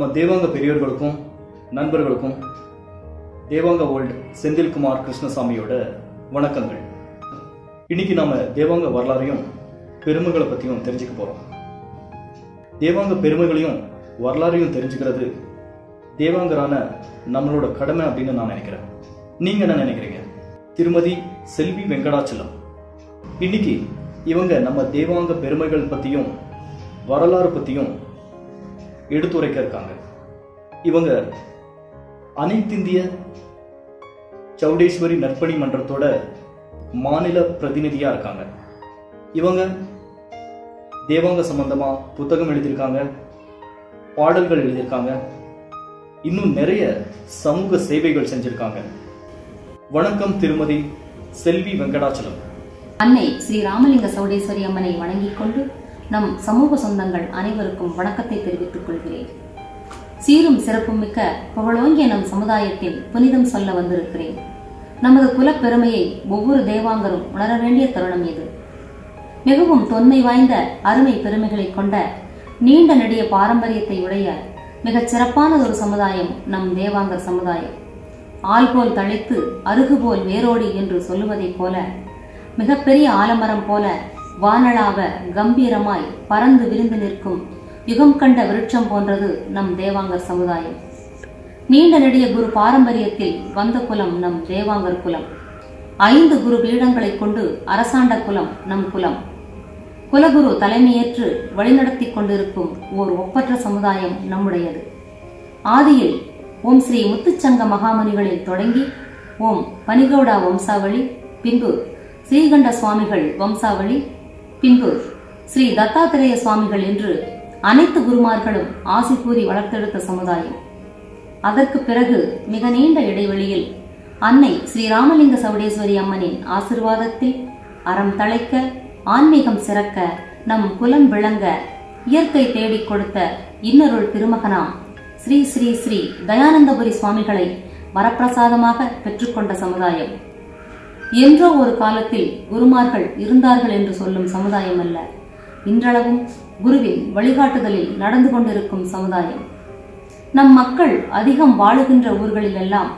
நம்ம தேவாங்க பெரியோர்களுக்கும் நண்பர்களுக்கும் தேவாங்க வேர்ல்ட் செந்தில்குமார் கிருஷ்ணசாமியோட வணக்கங்கள். இன்னைக்கு நாம தேவாங்க வரலாறையும் பெருமைகளை பத்தியும் தெரிஞ்சுக்க போறோம். தேவாங்க பெருமைகளையும் வரலாறையும் தெரிஞ்சுக்கிறது தேவாங்கரான நம்மளோட கடமை அப்படின்னு நான் நினைக்கிறேன். நீங்க என்ன நினைக்கிறீங்க? திருமதி செல்வி வெங்கடாச்சலம். இன்னைக்கு இவங்க நம்ம தேவாங்க பெருமைகள் பத்தியும் வரலாறு பத்தியும் எடுத்துரைக்க இருக்காங்க இவங்க அனைத்திந்திய சவுடேஸ்வரி நற்பணி மன்றத்தோட மாநில பிரதிநிதியா இருக்காங்க. இவங்க தேவாங்க சம்பந்தமா புத்தகம் எழுதியிருக்காங்க பாடல்கள் எழுதியிருக்காங்க. இன்னும் நிறைய சமூக சேவைகள் செஞ்சிருக்காங்க. வணக்கம் திருமதி செல்வி வெங்கடாச்சலம். அன்னை ஸ்ரீ ராமலிங்க சௌடேஸ்வரி அம்மனை வணங்கிக் கொண்டு நம் சமூக சொந்தங்கள் அனைவருக்கும் வணக்கத்தை தெரிவித்துக் கொள்கிறேன். சீரும் சிறப்பும் மிக்க புகழோங்கிய நம் சமுதாயத்தில் புனிதம் சொல்ல வந்திருக்கிறேன். நமது குலப்பெருமையை ஒவ்வொரு தேவாங்கரும் உணர வேண்டிய தருணம் இது. மிகவும் தொன்மை வாய்ந்த அருமை பெருமைகளை கொண்ட நீண்ட நெடிய பாரம்பரியத்தை உடைய மிகச் சிறப்பானதொரு சமுதாயம் நம் தேவாங்கர் சமுதாயம். ஆள் போல் தழைத்து அருகு போல் வேரோடி என்று சொல்லுவதைப் போல மிகப்பெரிய ஆலமரம் போல வானளாவ கம்பீரமாய் பறந்து விரிந்து நிற்கும் யுகம் கண்ட விருட்சம் போன்றது நம் தேவாங்கர் சமுதாயம். நீண்ட நெடிய குரு பாரம்பரியத்தில் வந்த குலம் நம் தேவாங்கர் குலம். ஐந்து குரு பீடங்களை கொண்டு அரசாண்ட குலம் நம் குலம். குலகுரு தலைமையேற்று வழிநடத்தி கொண்டிருக்கும் ஓர் ஒப்பற்ற சமுதாயம் நம்முடையது. ஆதியில் ஓம் ஸ்ரீ முத்துச்சங்க மகாமுனிகளில் தொடங்கி ஓம் பனிகௌடா வம்சாவளி பின்பு ஸ்ரீகண்ட சுவாமிகள் வம்சாவளி பின்பு ஸ்ரீ தத்தாத்திரேய சுவாமிகள் என்று அனைத்து குருமார்களும் ஆசி கூறி வளர்த்தெடுத்த சமுதாயம். அதற்கு பிறகு மிக நீண்ட இடைவெளியில் அன்னை ஸ்ரீராமலிங்க சவுடேஸ்வரி அம்மனின் ஆசிர்வாதத்தில் அறம் தழைக்க ஆன்மீகம் சிறக்க நம் குலம் விளங்க இயற்கை தேடிக் கொடுத்த இன்னொருள் திருமகனாம் ஸ்ரீ ஸ்ரீ ஸ்ரீ தயானந்தபுரி சுவாமிகளை வரப்பிரசாதமாக பெற்றுக்கொண்ட சமுதாயம். என்றோ ஒரு காலத்தில் குருமார்கள் இருந்தார்கள் என்று சொல்லும் சமுதாயம் அல்ல இன்றளவும் குருவின் வழிகாட்டுதலில் நடந்து கொண்டிருக்கும் சமுதாயம். நம் மக்கள் அதிகம் வாழுகின்ற ஊர்களிலெல்லாம்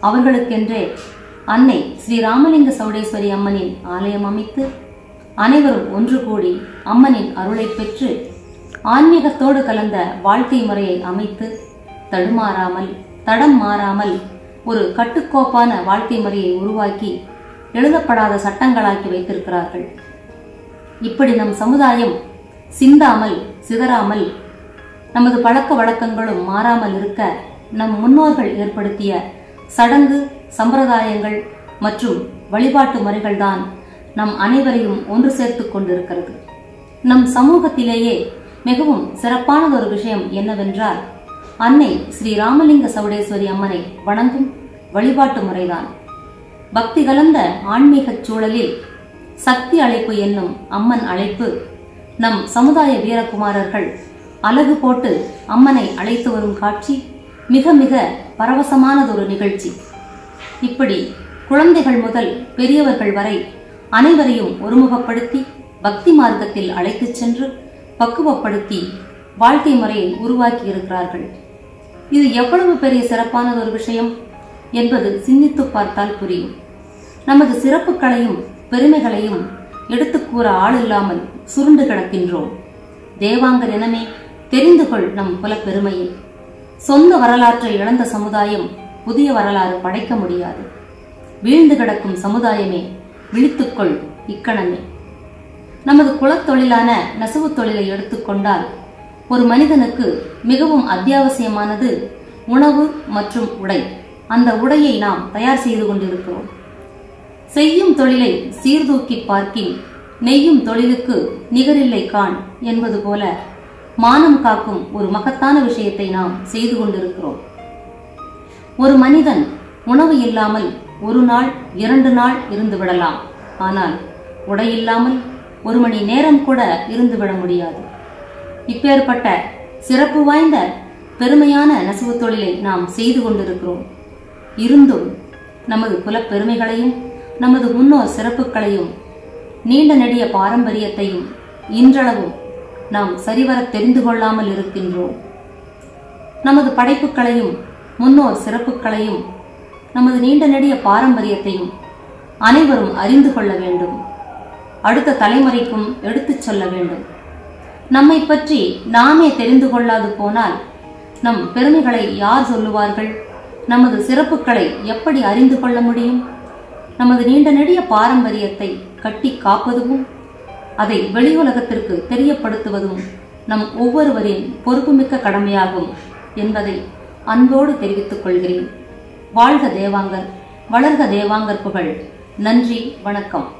அவர்களுக்கென்றே அன்னை ஸ்ரீ ராமலிங்க சௌடேஸ்வரி அம்மனின் ஆலயம் அமைத்து அனைவரும் ஒன்று கூடி அம்மனின் அருளை பெற்று ஆன்மீகத்தோடு கலந்த வாழ்க்கை முறையை அமைத்து தடுமாறாமல் தடம் மாறாமல் ஒரு கட்டுக்கோப்பான வாழ்க்கை முறையை உருவாக்கி எழுதப்படாத சட்டங்களாக்கி வைத்திருக்கிறார்கள். இப்படி நம் சமுதாயம் சிந்தாமல் சிதறாமல் நமது பழக்க வழக்கங்களும் மாறாமல் இருக்க நம் முன்னோர்கள் ஏற்படுத்திய சடங்கு சம்பிரதாயங்கள் மற்றும் வழிபாட்டு முறைகள்தான் நம் அனைவரையும் ஒன்று சேர்த்துக் கொண்டிருக்கிறது. நம் சமூகத்திலேயே மிகவும் சிறப்பானதொரு விஷயம் என்னவென்றால் அன்னை ஸ்ரீ ராமலிங்க சவுடேஸ்வரி அம்மனை வணங்கும் வழிபாட்டு முறைதான். பக்தி கலந்த ஆன்மீகச் சூழலில் சக்தி அழைப்பு என்னும் அம்மன் அழைப்பு நம் சமுதாய வீரகுமாரர்கள் அழகு போட்டு அம்மனை அழைத்து வரும் காட்சி மிக மிக பரவசமானதொரு நிகழ்ச்சி. இப்படி குழந்தைகள் முதல் பெரியவர்கள் வரை அனைவரையும் ஒருமுகப்படுத்தி பக்தி மார்க்கத்தில் அழைத்துச் சென்று பக்குவப்படுத்தி வாழ்க்கை முறையை உருவாக்கி இருக்கிறார்கள். இது எவ்வளவு பெரிய சிறப்பானதொரு விஷயம்? என்பது சிந்தித்து பார்த்தால் புரியும். நமது சிறப்புகளையும் பெருமைகளையும் எடுத்து கூற ஆள் இல்லாமல் சுருண்டு கிடக்கின்றோம். தேவாங்கர் இனமே தெரிந்து கொள் நம் குலப்பெருமையை சொந்த வரலாற்றை இழந்த சமுதாயம் புதிய வரலாறு படைக்க முடியாது. வீழ்ந்து கிடக்கும் சமுதாயமே விழித்துக்கொள் இக்கணமே. நமது குலத்தொழிலான நெசவு தொழிலை எடுத்துக்கொண்டால் ஒரு மனிதனுக்கு மிகவும் அத்தியாவசியமானது உணவு மற்றும் உடை. அந்த உடையை நாம் தயார் செய்து கொண்டிருக்கிறோம். செய்யும் தொழிலை சீர்தூக்கி பார்க்கின் நெய்யும் தொழிலுக்கு நிகரில்லை காண் என்பது போல மானம் காக்கும் ஒரு மகத்தான விஷயத்தை நாம் செய்து கொண்டிருக்கிறோம். ஒரு மனிதன் உணவு இல்லாமல் ஒரு நாள் இரண்டு நாள் இருந்து விடலாம். ஆனால் உடை இல்லாமல் ஒரு மணி நேரம் கூட இருந்து விட முடியாது. இப்பேற்பட்ட சிறப்பு வாய்ந்த பெருமையான நெசவு தொழிலை நாம் செய்து கொண்டிருக்கிறோம். இருந்தும் நமது குலப்பெருமைகளையும் நமது முன்னோர் சிறப்புகளையும் நீண்ட நெடிய பாரம்பரியத்தையும் இன்றளவும் நாம் சரிவர தெரிந்து கொள்ளாமல் இருக்கின்றோம். நமது படைப்புகளையும் முன்னோர் சிறப்புகளையும் நமது நீண்ட நெடிய பாரம்பரியத்தையும் அனைவரும் அறிந்து கொள்ள வேண்டும். அடுத்த தலைமுறைக்கும் எடுத்துச் சொல்ல வேண்டும். நம்மை பற்றி நாமே தெரிந்து கொள்ளாது போனால் நம் பெருமைகளை யார் சொல்லுவார்கள்? நமது சிறப்புகளை எப்படி அறிந்து கொள்ள முடியும்? நமது நீண்ட நெடிய பாரம்பரியத்தை கட்டி காப்பதும் அதை வெளி உலகத்திற்கு தெரியப்படுத்துவதும் நம் ஒவ்வொருவரின் பொறுப்புமிக்க கடமையாகும் என்பதை அன்போடு தெரிவித்துக் கொள்கிறேன். வாழ்க தேவாங்கர் வளர்க தேவாங்கர் புகழ். நன்றி வணக்கம்.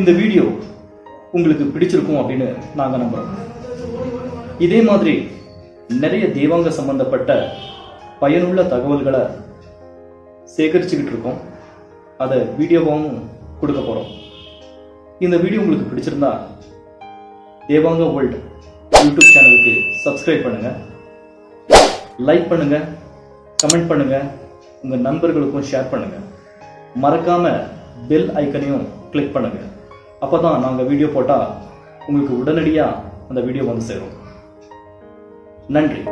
இந்த வீடியோ உங்களுக்கு பிடிச்சிருக்கும் அப்படின்னு நாங்கள் நம்புகிறோம் இதே மாதிரி நிறைய தெய்வாங்க சம்பந்தப்பட்ட பயனுள்ள தகவல்களை சேகரிச்சுக்கிட்டு இருக்கோம். அதை வீடியோவாகவும் கொடுக்க போகிறோம் இந்த வீடியோ உங்களுக்கு பிடிச்சிருந்தா தேவாங்க வேர்ல்ட் யூடியூப் சேனலுக்கு சப்ஸ்கிரைப் பண்ணுங்க. லைக் பண்ணுங்க. கமெண்ட் பண்ணுங்க. உங்க நண்பர்களுக்கும் ஷேர் பண்ணுங்க. மறக்காம பெல் ஐக்கனையும் கிளிக் அப்போ அப்பதான் நாங்க வீடியோ போட்டா உங்களுக்கு உடனடியா அந்த வீடியோ வந்து சேரும். நன்றி.